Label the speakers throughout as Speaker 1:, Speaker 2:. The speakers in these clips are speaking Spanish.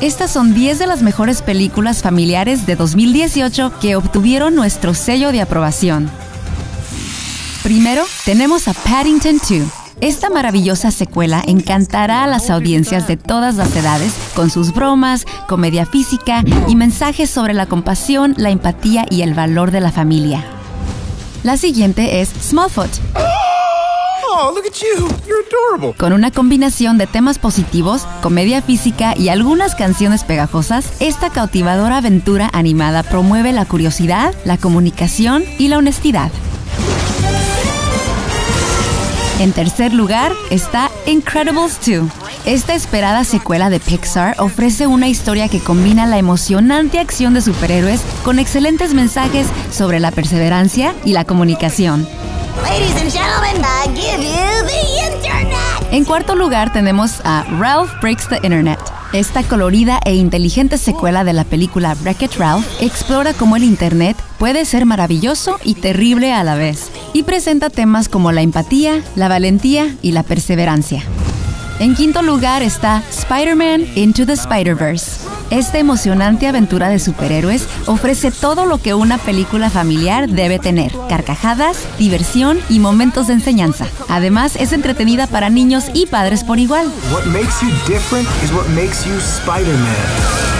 Speaker 1: Estas son 10 de las mejores películas familiares de 2018 que obtuvieron nuestro sello de aprobación. Primero, tenemos a Paddington 2. Esta maravillosa secuela encantará a las audiencias de todas las edades con sus bromas, comedia física y mensajes sobre la compasión, la empatía y el valor de la familia. La siguiente es Smallfoot.
Speaker 2: Oh, look at you. You're adorable.
Speaker 1: Con una combinación de temas positivos, comedia física y algunas canciones pegajosas, esta cautivadora aventura animada promueve la curiosidad, la comunicación y la honestidad. En tercer lugar está Incredibles 2. Esta esperada secuela de Pixar ofrece una historia que combina la emocionante acción de superhéroes con excelentes mensajes sobre la perseverancia y la comunicación.
Speaker 3: Ladies and gentlemen,
Speaker 1: En cuarto lugar tenemos a Ralph Breaks the Internet. Esta colorida e inteligente secuela de la película Wreck-It Ralph explora cómo el Internet puede ser maravilloso y terrible a la vez, y presenta temas como la empatía, la valentía y la perseverancia. En quinto lugar está Spider-Man Into the Spider-Verse. Esta emocionante aventura de superhéroes ofrece todo lo que una película familiar debe tener: carcajadas, diversión y momentos de enseñanza. Además, es entretenida para niños y padres por igual.
Speaker 2: Spider-Man.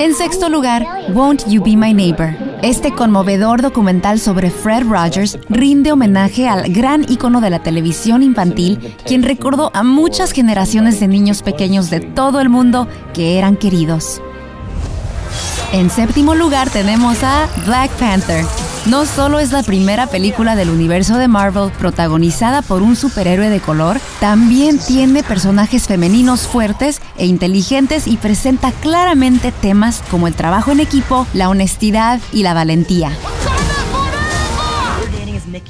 Speaker 1: En sexto lugar, Won't You Be My Neighbor. Este conmovedor documental sobre Fred Rogers rinde homenaje al gran ícono de la televisión infantil, quien recordó a muchas generaciones de niños pequeños de todo el mundo que eran queridos. En séptimo lugar tenemos a Black Panther. No solo es la primera película del universo de Marvel protagonizada por un superhéroe de color, también tiene personajes femeninos fuertes e inteligentes y presenta claramente temas como el trabajo en equipo, la honestidad y la valentía.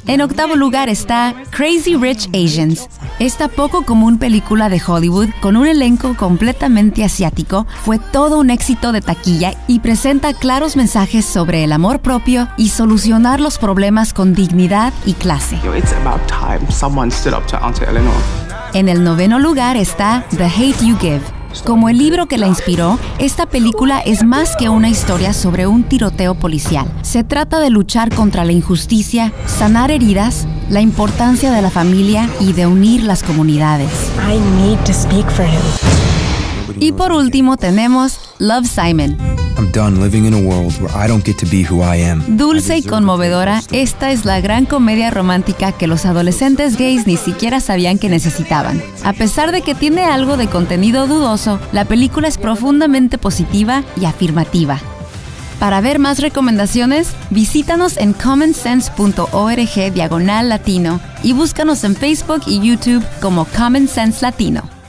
Speaker 1: En octavo lugar está Crazy Rich Asians. Esta poco común película de Hollywood con un elenco completamente asiático fue todo un éxito de taquilla y presenta claros mensajes sobre el amor propio y solucionar los problemas con dignidad y clase. En el noveno lugar está The Hate You Give. Como el libro que la inspiró, esta película es más que una historia sobre un tiroteo policial. Se trata de luchar contra la injusticia, sanar heridas, la importancia de la familia y de unir las comunidades.
Speaker 4: I need to speak for him.
Speaker 1: Y por último tenemos Love Simon.
Speaker 5: I'm done living in a world where I don't get to be who I am.
Speaker 1: Dulce y conmovedora, esta es la gran comedia romántica que los adolescentes gays ni siquiera sabían que necesitaban. A pesar de que tiene algo de contenido dudoso, la película es profundamente positiva y afirmativa. Para ver más recomendaciones, visítanos en commonsense.org diagonal latino y búscanos en Facebook y YouTube como Common Sense Latino.